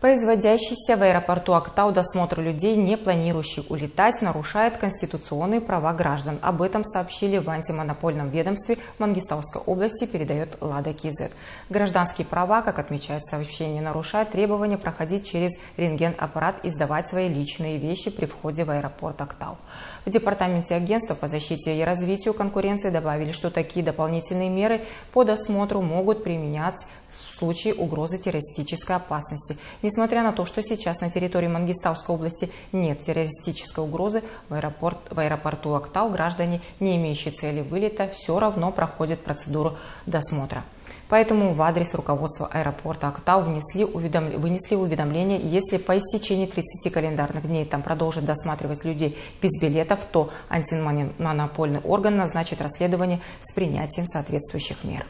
Производящийся в аэропорту Актау досмотр людей, не планирующих улетать, нарушает конституционные права граждан. Об этом сообщили в антимонопольном ведомстве Мангистауской области, передает Лада Кизет. Гражданские права, как отмечает сообщение, нарушают требования проходить через рентген-аппарат и сдавать свои личные вещи при входе в аэропорт Актау. В Департаменте агентства по защите и развитию конкуренции добавили, что такие дополнительные меры по досмотру могут применять случае угрозы террористической опасности. Несмотря на то, что сейчас на территории Мангистауской области нет террористической угрозы, в, аэропорт, в аэропорту Актау граждане, не имеющие цели вылета, все равно проходят процедуру досмотра. Поэтому в адрес руководства аэропорта Актау внесли, уведом... вынесли уведомление, если по истечении 30 календарных дней там продолжат досматривать людей без билетов, то антимонопольный орган назначит расследование с принятием соответствующих мер.